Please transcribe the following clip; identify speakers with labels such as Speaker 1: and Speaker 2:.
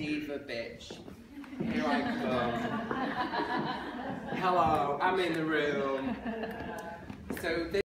Speaker 1: diva bitch. Here I come. Hello, I'm in the room. So